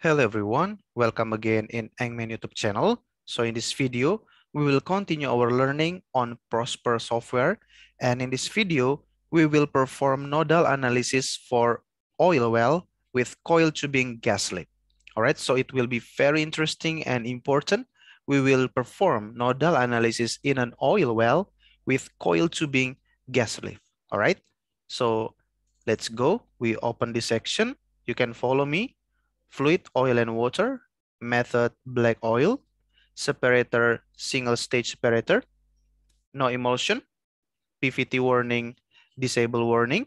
Hello everyone, welcome again in Eng-Man YouTube channel. So in this video, we will continue our learning on Prosper software. And in this video, we will perform nodal analysis for oil well with coil tubing gas lift. All right, so it will be very interesting and important. We will perform nodal analysis in an oil well with coil tubing gas lift. All right, so let's go. We open this section. You can follow me fluid oil and water, method black oil, separator single stage separator, no emulsion, PVT warning, disable warning.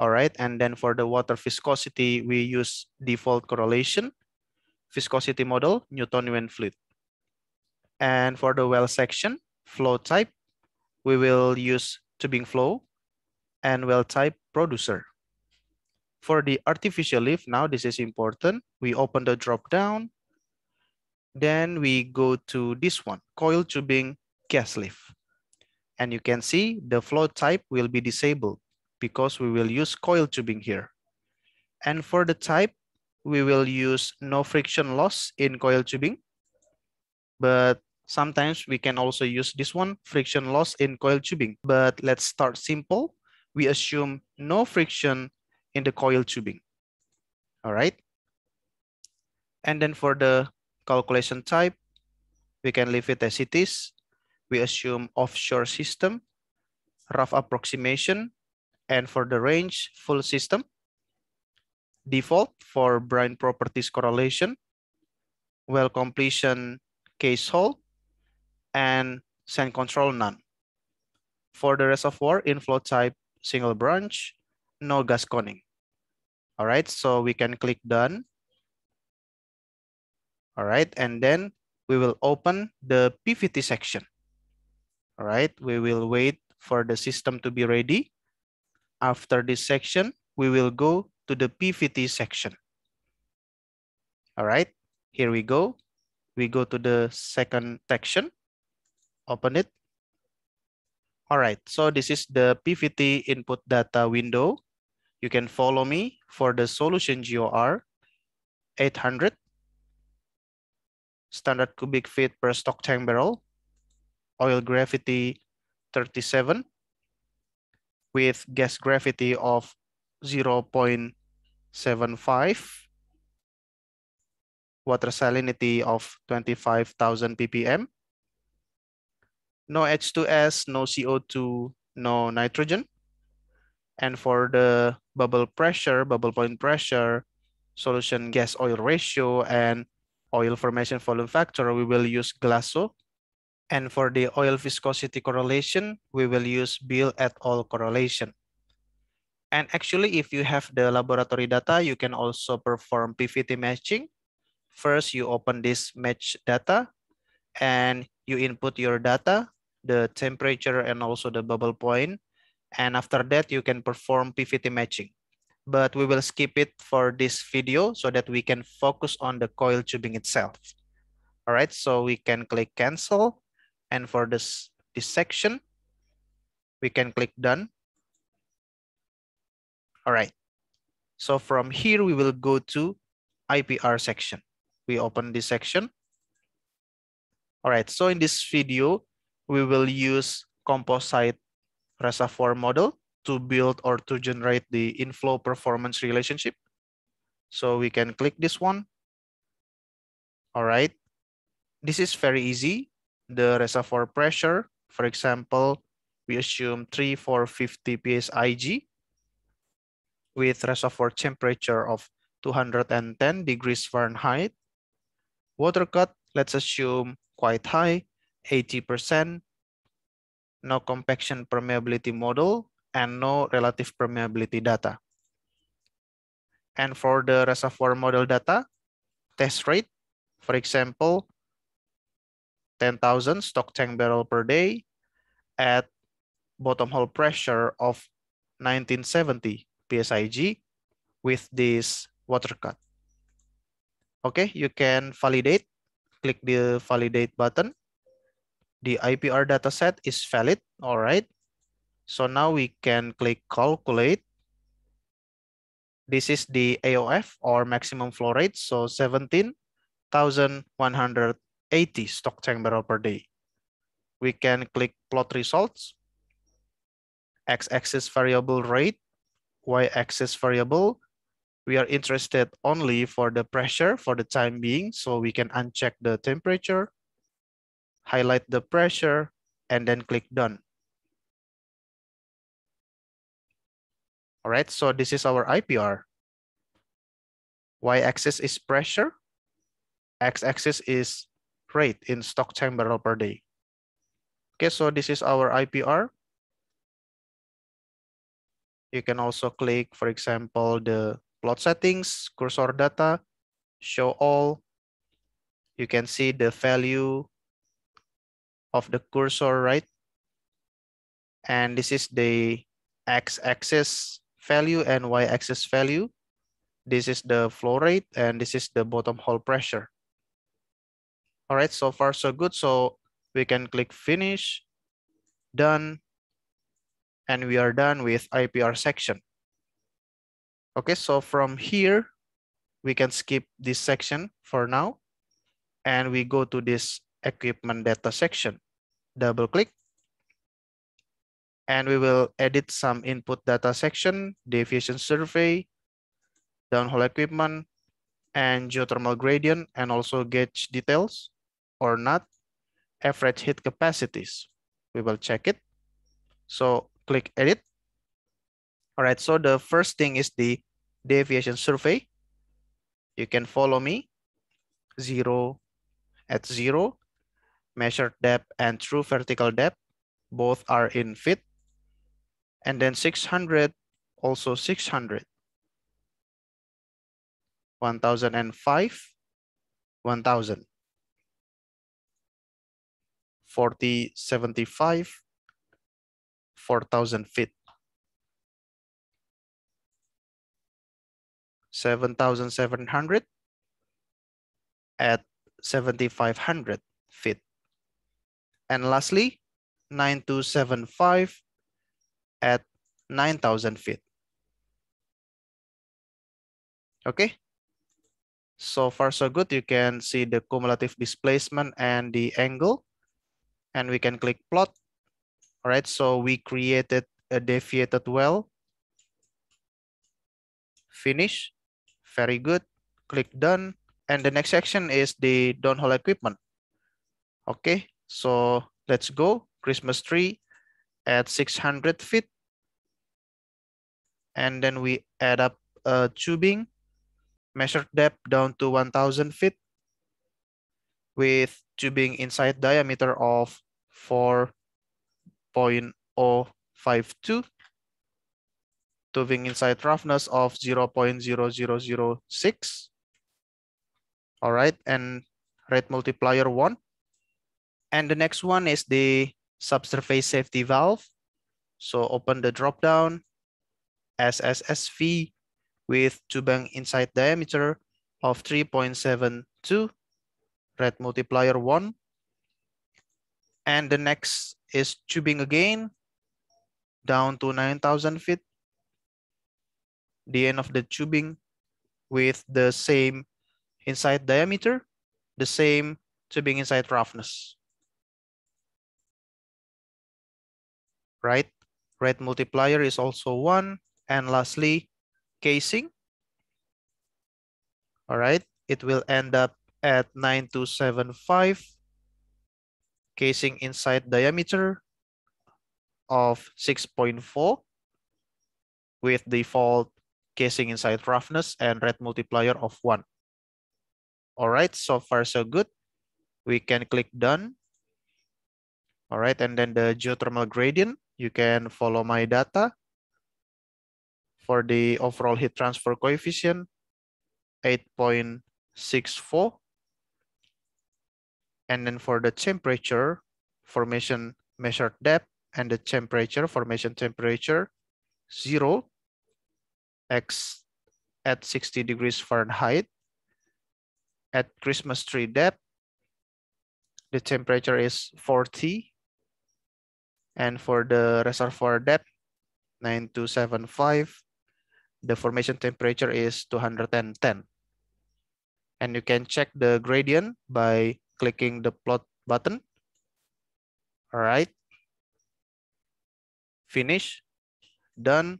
All right, and then for the water viscosity, we use default correlation, viscosity model, Newtonian fluid. And for the well section, flow type, we will use tubing flow and well type producer. For the artificial lift, now this is important. We open the drop down. Then we go to this one, coil tubing gas lift. And you can see the flow type will be disabled because we will use coil tubing here. And for the type, we will use no friction loss in coil tubing. But sometimes we can also use this one, friction loss in coil tubing. But let's start simple. We assume no friction in the coil tubing. All right. And then for the calculation type, we can leave it as it is. We assume offshore system, rough approximation, and for the range, full system. Default for brine properties correlation, well completion case hole, and sand control none. For the reservoir, inflow type, single branch, no Gas coning. All right, so we can click done. All right, and then we will open the PVT section. All right, we will wait for the system to be ready. After this section, we will go to the PVT section. All right, here we go. We go to the second section, open it. All right, so this is the PVT input data window. You can follow me for the solution GOR 800 standard cubic feet per stock tank barrel, oil gravity 37 with gas gravity of 0.75, water salinity of 25,000 ppm, no H2S, no CO2, no nitrogen, and for the bubble pressure, bubble point pressure, solution gas oil ratio, and oil formation volume factor, we will use GLASO. And for the oil viscosity correlation, we will use Beal et al. correlation. And actually, if you have the laboratory data, you can also perform PVT matching. First, you open this match data and you input your data, the temperature and also the bubble point. And after that, you can perform PVT matching. But we will skip it for this video so that we can focus on the coil tubing itself. All right, so we can click cancel. And for this, this section, we can click done. All right, so from here, we will go to IPR section. We open this section. All right, so in this video, we will use composite reservoir model to build or to generate the inflow performance relationship. So we can click this one. All right. This is very easy. The reservoir pressure, for example, we assume 3, 4, 50 PSIG with reservoir temperature of 210 degrees Fahrenheit. Water cut, let's assume quite high, 80%, no compaction permeability model, and no relative permeability data. And for the reservoir model data, test rate, for example, 10,000 stock tank barrel per day at bottom hole pressure of 1970 PSIG with this water cut. Okay, you can validate, click the validate button the IPR dataset is valid. All right. So now we can click calculate. This is the AOF or maximum flow rate. So 17,180 stock tank barrel per day. We can click plot results, x-axis variable rate, y-axis variable. We are interested only for the pressure for the time being. So we can uncheck the temperature, highlight the pressure, and then click done. All right, so this is our IPR. Y-axis is pressure. X-axis is rate in stock tank barrel per day. Okay, so this is our IPR. You can also click, for example, the plot settings, cursor data, show all. You can see the value of the cursor, right? And this is the x-axis value and y-axis value. This is the flow rate and this is the bottom hole pressure. All right, so far so good. So we can click finish, done, and we are done with IPR section. Okay, so from here, we can skip this section for now, and we go to this equipment data section. Double click, and we will edit some input data section, deviation survey, downhole equipment, and geothermal gradient, and also gauge details or not, average heat capacities. We will check it. So click edit. All right, so the first thing is the deviation survey. You can follow me. Zero at zero, measured depth and true vertical depth. Both are in feet. And then 600, also 600. 1005, 1000. 40, 75, 4,000 feet. 7,700 at 7,500 feet. And lastly, 9275 at 9,000 feet. Okay. So far, so good. You can see the cumulative displacement and the angle. And we can click plot. All right, so we created a deviated well. Finish. Very good. Click done. And the next section is the downhole equipment. Okay, so let's go. Christmas tree at 600 feet. And then we add up a tubing, measured depth down to 1000 feet with tubing inside diameter of 4.052 tubing inside roughness of 0.0006. All right, and rate multiplier one. And the next one is the subsurface safety valve. So open the drop down SSSV with tubing inside diameter of 3.72, rate multiplier one. And the next is tubing again down to 9,000 feet the end of the tubing with the same inside diameter, the same tubing inside roughness. Right? Rate multiplier is also one. And lastly, casing. All right, it will end up at 9275. Casing inside diameter of 6.4 with default casing inside roughness and rate multiplier of one. All right, so far so good. We can click done. All right, and then the geothermal gradient, you can follow my data. For the overall heat transfer coefficient, 8.64. And then for the temperature, formation measured depth, and the temperature, formation temperature, zero X at 60 degrees Fahrenheit. At Christmas tree depth, the temperature is 40. And for the reservoir depth, 9275. the formation temperature is 210. And you can check the gradient by clicking the plot button. All right. Finish. Done.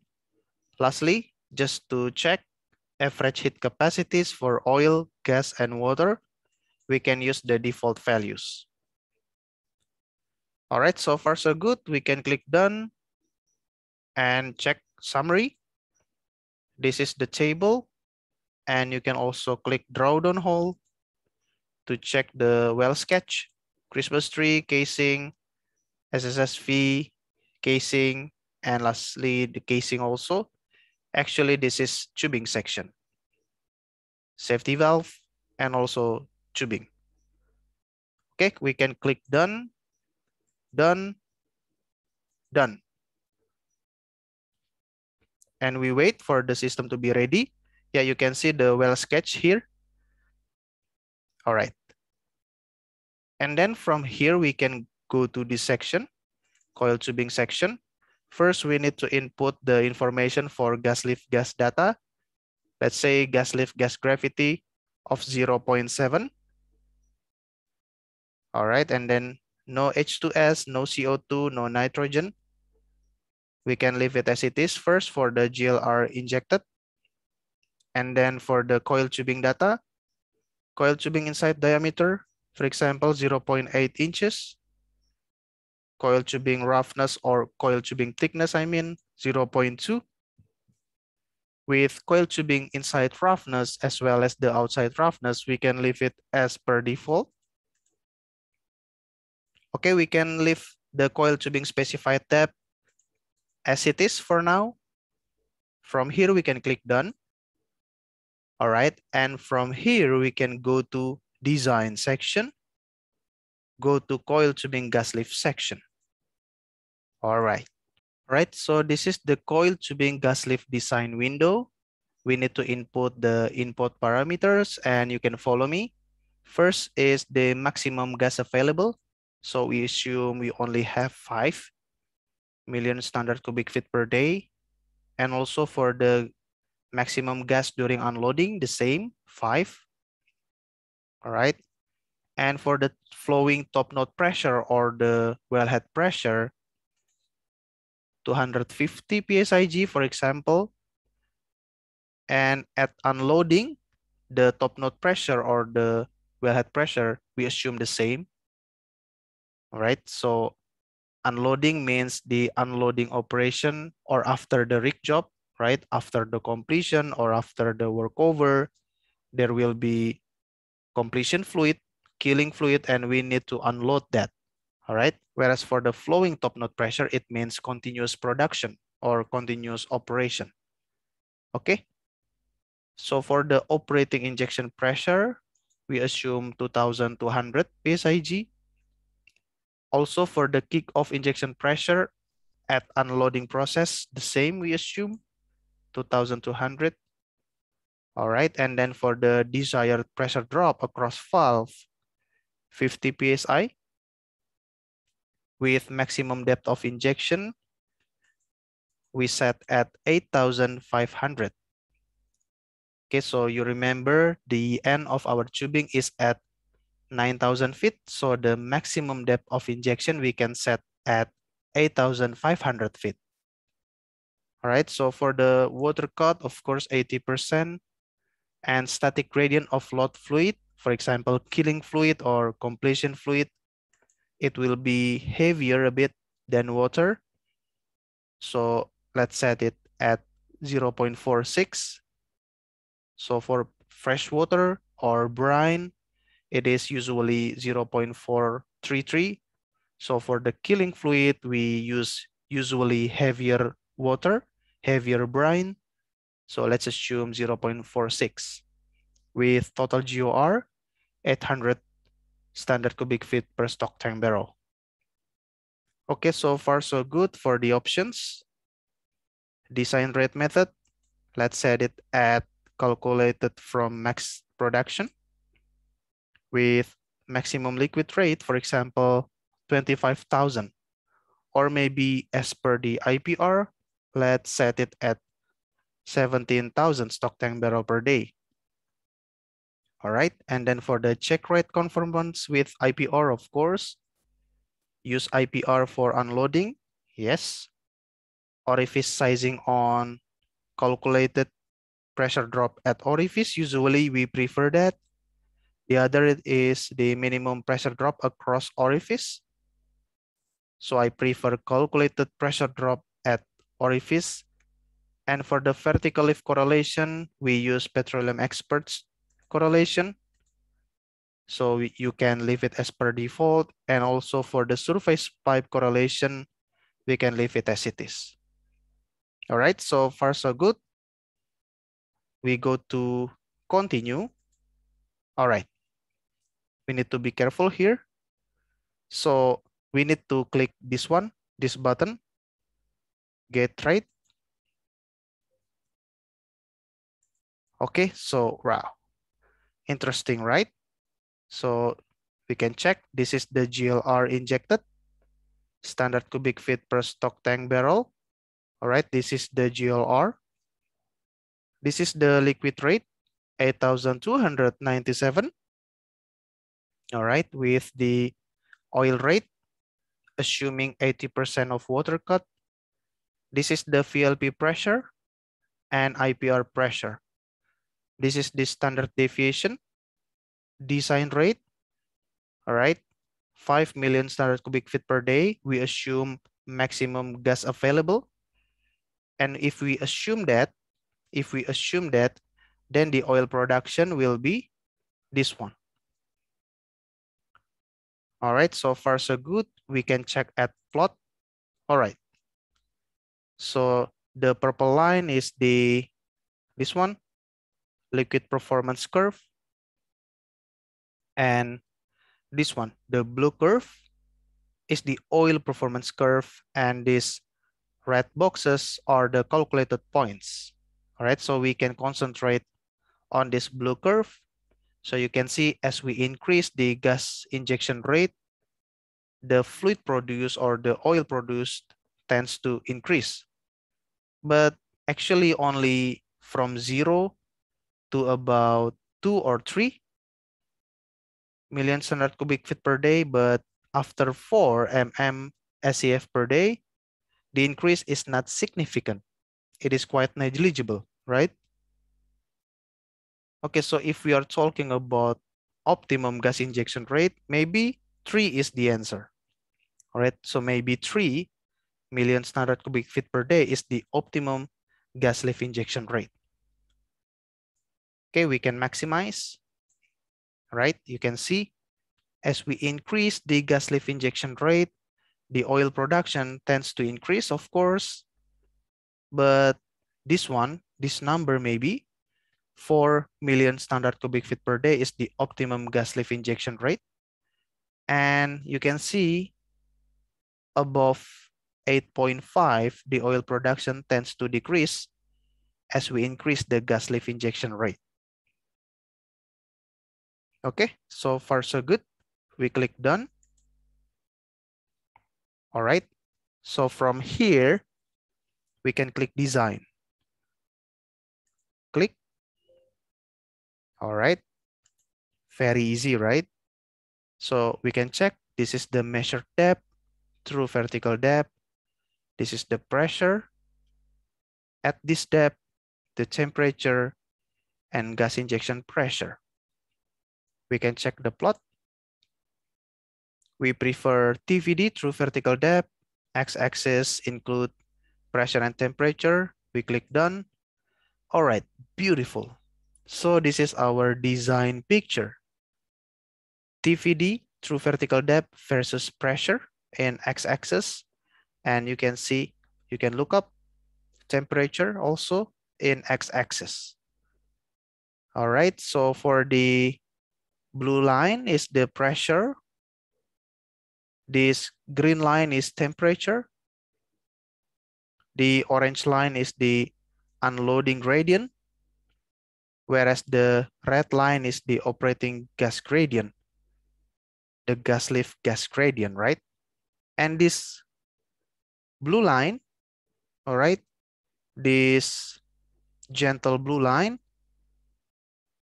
Lastly, just to check average heat capacities for oil, gas, and water, we can use the default values. All right, so far so good. We can click done and check summary. This is the table. And you can also click draw down hole to check the well sketch, Christmas tree, casing, SSSV, casing, and lastly, the casing also. Actually, this is tubing section. Safety valve and also tubing. Okay, we can click done, done, done. And we wait for the system to be ready. Yeah, you can see the well sketch here. All right. And then from here, we can go to this section, coil tubing section. First, we need to input the information for gas lift gas data. Let's say gas lift gas gravity of 0.7. All right, and then no H2S, no CO2, no nitrogen. We can leave it as it is first for the GLR injected. And then for the coil tubing data, coil tubing inside diameter, for example, 0.8 inches coil tubing roughness or coil tubing thickness, I mean 0.2. With coil tubing inside roughness as well as the outside roughness, we can leave it as per default. Okay, we can leave the coil tubing specified tab as it is for now. From here, we can click done. All right, and from here, we can go to design section, go to coil tubing gas lift section. All right. All right, so this is the coil tubing gas lift design window. We need to input the input parameters and you can follow me. First is the maximum gas available. So we assume we only have 5 million standard cubic feet per day. And also for the maximum gas during unloading, the same, 5. All right. And for the flowing top node pressure or the wellhead pressure, 250 PSIG, for example. And at unloading, the top node pressure or the wellhead pressure, we assume the same. All right, so unloading means the unloading operation or after the rig job, right? After the completion or after the workover, there will be completion fluid, killing fluid, and we need to unload that all right? Whereas for the flowing top node pressure, it means continuous production or continuous operation, okay? So for the operating injection pressure, we assume 2200 PSIG. Also for the kick-off injection pressure at unloading process, the same we assume 2200. All right, and then for the desired pressure drop across valve, 50 PSI with maximum depth of injection, we set at 8,500. Okay, so you remember the end of our tubing is at 9,000 feet. So the maximum depth of injection we can set at 8,500 feet. All right, so for the water cut, of course, 80% and static gradient of load fluid, for example, killing fluid or completion fluid, it will be heavier a bit than water. So let's set it at 0.46. So for fresh water or brine, it is usually 0.433. So for the killing fluid, we use usually heavier water, heavier brine. So let's assume 0.46 with total GOR 800 standard cubic feet per stock tank barrel. Okay, so far so good for the options. Design rate method, let's set it at calculated from max production with maximum liquid rate, for example, 25,000. Or maybe as per the IPR, let's set it at 17,000 stock tank barrel per day. All right, and then for the check rate conformance with IPR, of course, use IPR for unloading, yes. Orifice sizing on calculated pressure drop at orifice, usually we prefer that. The other is the minimum pressure drop across orifice. So I prefer calculated pressure drop at orifice. And for the vertical lift correlation, we use petroleum experts correlation. So you can leave it as per default. And also for the surface pipe correlation, we can leave it as it is. All right, so far so good. We go to continue. All right, we need to be careful here. So we need to click this one, this button, get right. Okay, so wow, interesting, right? So we can check. This is the GLR injected, standard cubic feet per stock tank barrel. All right, this is the GLR. This is the liquid rate, 8,297. All right, with the oil rate, assuming 80% of water cut. This is the VLP pressure and IPR pressure. This is the standard deviation, design rate, all right, 5 million standard cubic feet per day. We assume maximum gas available. And if we assume that, if we assume that, then the oil production will be this one. All right, so far so good. We can check at plot. All right. So the purple line is the, this one, liquid performance curve. And this one, the blue curve is the oil performance curve. And these red boxes are the calculated points. All right, so we can concentrate on this blue curve. So you can see as we increase the gas injection rate, the fluid produced or the oil produced tends to increase. But actually only from zero to about two or three million standard cubic feet per day, but after 4 mm SCF per day, the increase is not significant. It is quite negligible, right? Okay, so if we are talking about optimum gas injection rate, maybe 3 is the answer. All right, so maybe 3 million standard cubic feet per day is the optimum gas lift injection rate. Okay, we can maximize, right? You can see as we increase the gas lift injection rate, the oil production tends to increase, of course. But this one, this number maybe 4 million standard cubic feet per day is the optimum gas lift injection rate. And you can see above 8.5, the oil production tends to decrease as we increase the gas lift injection rate. Okay, so far so good. We click done. All right, so from here, we can click design. Click. All right, very easy, right? So we can check, this is the measured depth true vertical depth. This is the pressure. At this depth, the temperature and gas injection pressure. We can check the plot. We prefer TVD true vertical depth. X-axis include pressure and temperature. We click done. All right, beautiful. So this is our design picture. TVD true vertical depth versus pressure in x-axis. And you can see, you can look up temperature also in x-axis. All right, so for the blue line is the pressure. This green line is temperature. The orange line is the unloading gradient, whereas the red line is the operating gas gradient, the gas lift gas gradient, right? And this blue line, all right, this gentle blue line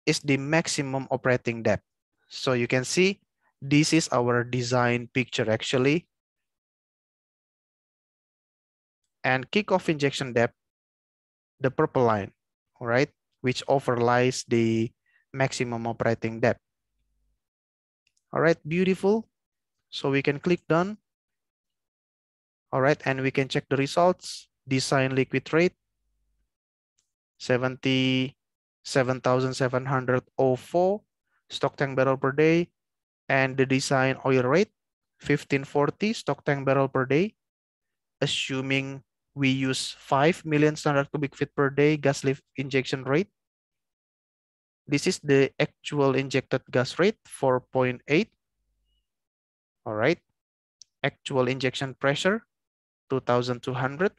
is the maximum operating depth. So you can see this is our design picture actually. And kickoff injection depth, the purple line, all right, which overlies the maximum operating depth. All right, beautiful. So we can click done. All right, and we can check the results. Design liquid rate, 77,704 stock tank barrel per day. And the design oil rate, 1540 stock tank barrel per day. Assuming we use 5 million standard cubic feet per day gas lift injection rate. This is the actual injected gas rate, 4.8. All right. Actual injection pressure, 2,200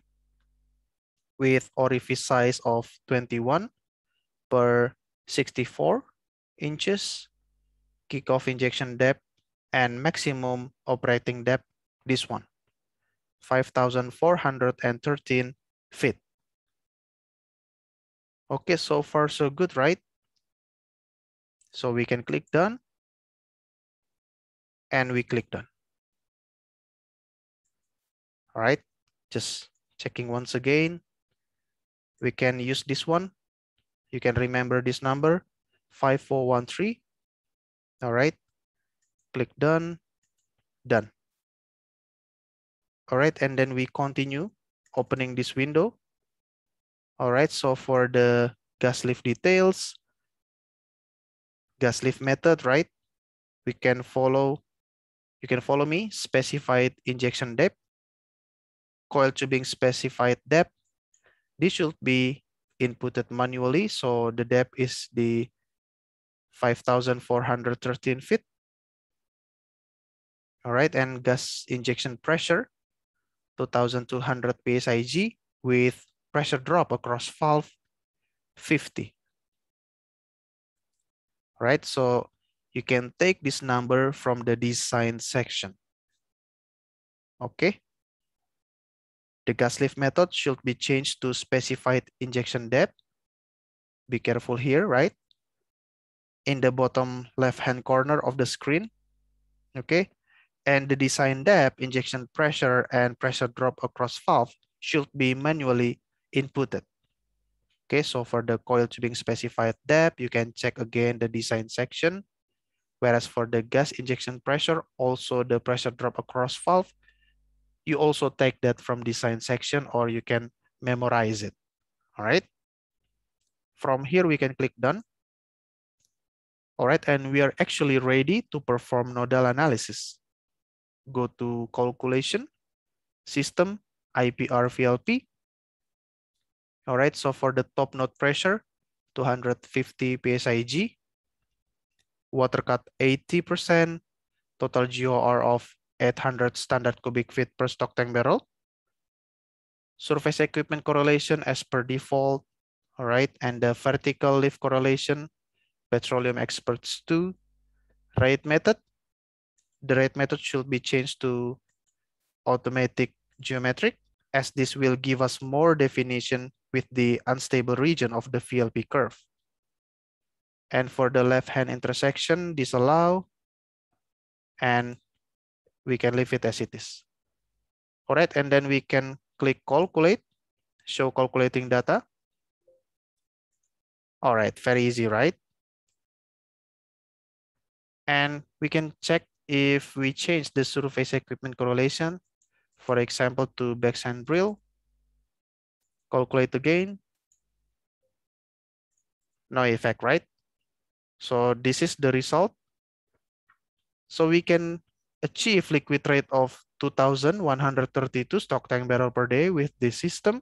with orifice size of 21 per 64 inches, kickoff injection depth, and maximum operating depth, this one, 5,413 feet. Okay, so far so good, right? So we can click done and we click done. All right, just checking once again. We can use this one. You can remember this number, 5413. All right, click done, done. All right, and then we continue opening this window. All right, so for the gas lift details, gas lift method, right? We can follow, you can follow me, specified injection depth, coil tubing specified depth. This should be inputted manually. So the depth is the 5,413 feet. All right, and gas injection pressure, 2,200 PSIG with pressure drop across valve 50 right? So you can take this number from the design section. Okay. The gas lift method should be changed to specified injection depth. Be careful here, right? In the bottom left-hand corner of the screen. Okay. And the design depth, injection pressure, and pressure drop across valve should be manually inputted. Okay, so for the coil tubing specified depth, you can check again the design section. Whereas for the gas injection pressure, also the pressure drop across valve, you also take that from design section or you can memorize it. All right. From here, we can click done. All right, and we are actually ready to perform nodal analysis. Go to calculation, system, IPR VLP, all right, so for the top node pressure, 250 PSIG, water cut 80%, total GOR of 800 standard cubic feet per stock tank barrel. Surface equipment correlation as per default, all right, and the vertical lift correlation, petroleum experts 2, rate method. The rate method should be changed to automatic geometric as this will give us more definition with the unstable region of the VLP curve. And for the left-hand intersection, disallow, and we can leave it as it is. All right, and then we can click calculate, show calculating data. All right, very easy, right? And we can check if we change the surface equipment correlation, for example, to Beggs and Brill, calculate again. No effect, right? So this is the result. So we can achieve liquid rate of 2,132 stock tank barrel per day with this system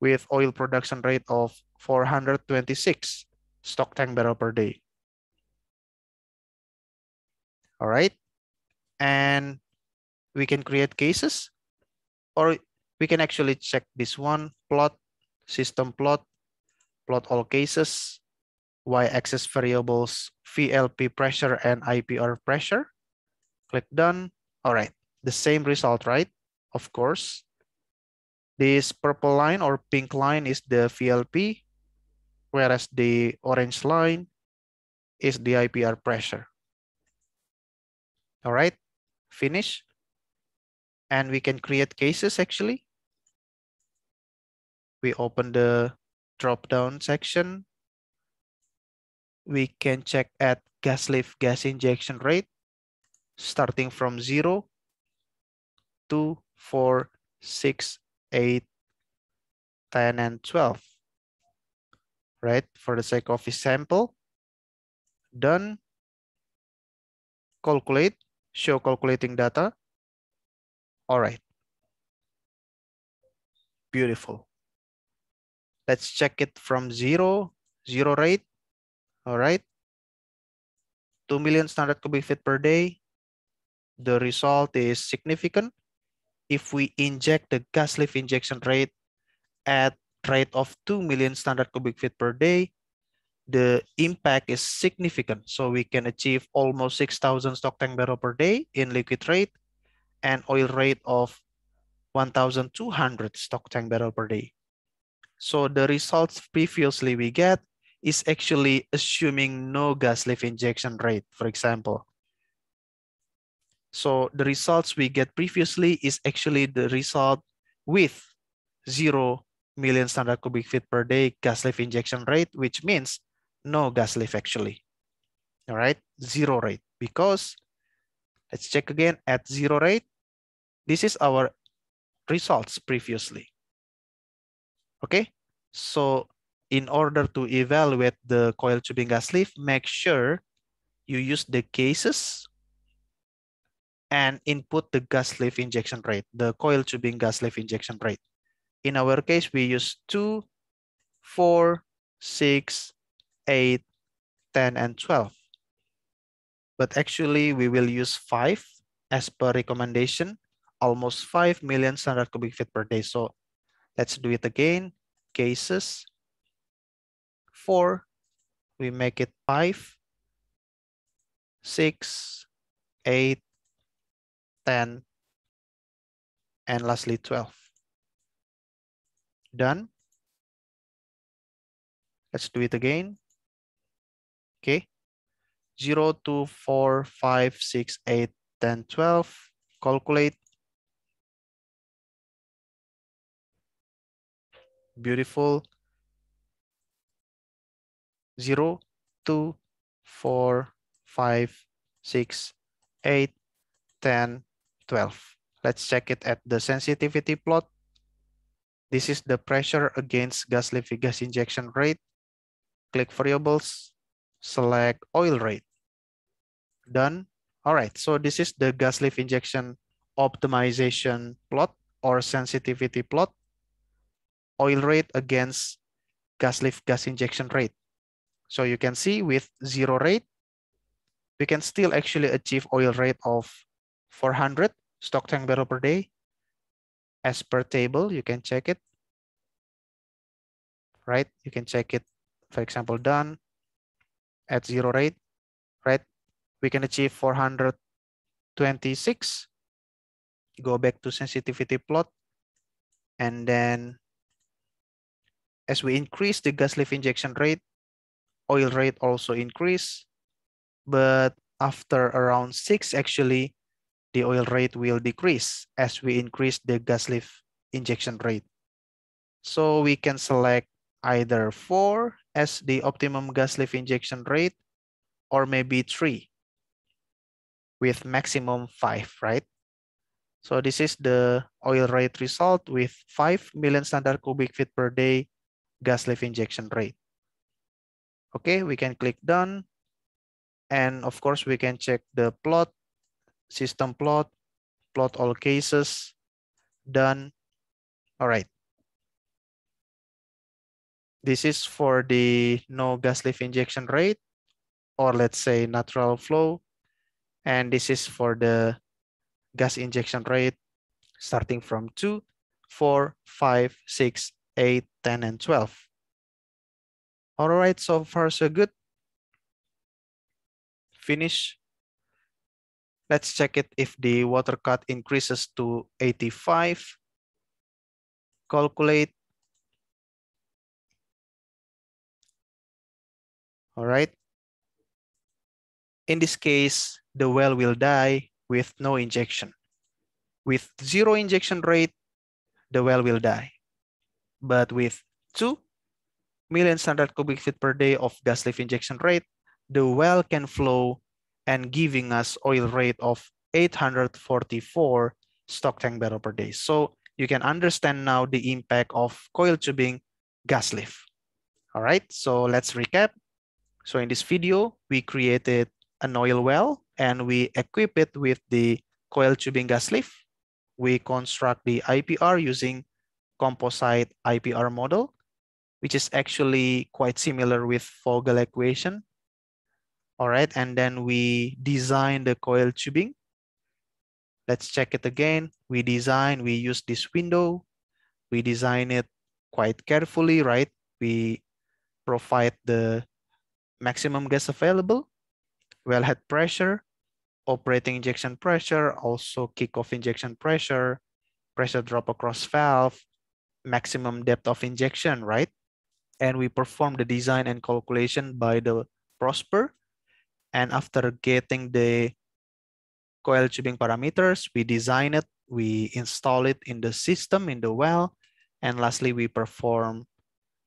with oil production rate of 426 stock tank barrel per day. All right. And we can create cases or we can actually check this one, plot, system plot, plot all cases, y-axis variables, VLP pressure and IPR pressure. Click done. All right, the same result, right? Of course. This purple line or pink line is the VLP. whereas the orange line is the IPR pressure. All right, finish. And we can create cases actually. We open the drop-down section. We can check at gas lift gas injection rate starting from 0, 2, 4, 6, 8, 10, and 12. Right, for the sake of example, done, calculate, show calculating data. All right. Beautiful. Let's check it from zero, zero rate. All right. 2 million standard cubic feet per day. The result is significant. If we inject the gas lift injection rate at rate of 2 million standard cubic feet per day, the impact is significant. So we can achieve almost 6,000 stock tank barrel per day in liquid rate and oil rate of 1,200 stock tank barrel per day. So the results previously we get is actually assuming no gas lift injection rate, for example. So the results we get previously is actually the result with zero million standard cubic feet per day gas lift injection rate, which means no gas lift actually. All right, zero rate because let's check again at zero rate. This is our results previously. Okay, so in order to evaluate the coil tubing gas lift, make sure you use the cases and input the gas lift injection rate, the coil tubing gas lift injection rate. In our case, we use 2, 4, 6, 8, 10, and 12. But actually, we will use 5 as per recommendation, almost 5 million standard cubic feet per day. So let's do it again. Cases, 4, we make it 5, 6, 8, 10, and lastly 12. Done. Let's do it again. Okay. 0, 2, 4, 5, 6, 8, 10, 12. Calculate. Beautiful. 0, 2, 4, 5, 6, 8, 10, 12. Let's check it at the sensitivity plot. This is the pressure against gas lift gas injection rate. Click variables, select oil rate. Done. All right, so this is the gas lift injection optimization plot or sensitivity plot. Oil rate against gas lift gas injection rate. So you can see with zero rate, we can still actually achieve oil rate of 400 stock tank barrel per day as per table, you can check it, right? You can check it, for example, done at zero rate, right? We can achieve 426. Go back to sensitivity plot. And then as we increase the gas lift injection rate, oil rate also increase. But after around six, actually, the oil rate will decrease as we increase the gas lift injection rate. So we can select either 4 as the optimum gas lift injection rate or maybe 3 with maximum 5, right? So this is the oil rate result with 5 million standard cubic feet per day gas lift injection rate. Okay, we can click done. And of course, we can check the plot system plot, plot all cases, done. All right. This is for the no gas lift injection rate, or let's say natural flow. And this is for the gas injection rate starting from 2, 4, 5, 6, 8, 10, and 12. All right, so far so good. Finish. Let's check it if the water cut increases to 85. Calculate. All right. In this case, the well will die with no injection. With zero injection rate, the well will die. But with 2 million standard cubic feet per day of gas lift injection rate, the well can flow and giving us oil rate of 844 stock tank barrel per day. So you can understand now the impact of coil tubing gas lift. All right, so let's recap. So in this video, we created an oil well and we equip it with the coil tubing gas lift. We construct the IPR using composite IPR model, which is actually quite similar with Vogel equation. All right, and then we design the coil tubing. Let's check it again. We design, we use this window. We design it quite carefully, right? We provide the maximum gas available, wellhead pressure, operating injection pressure, also kickoff injection pressure, pressure drop across valve, maximum depth of injection, right? And we perform the design and calculation by the Prosper. And after getting the coil tubing parameters, we design it, we install it in the system, in the well, and lastly, we perform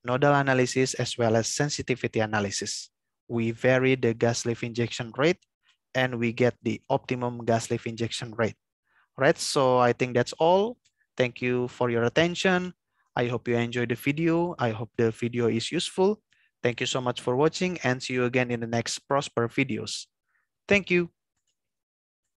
nodal analysis as well as sensitivity analysis. We vary the gas lift injection rate and we get the optimum gas lift injection rate. right? so I think that's all. Thank you for your attention. I hope you enjoyed the video. I hope the video is useful. Thank you so much for watching and see you again in the next Prosper videos. Thank you.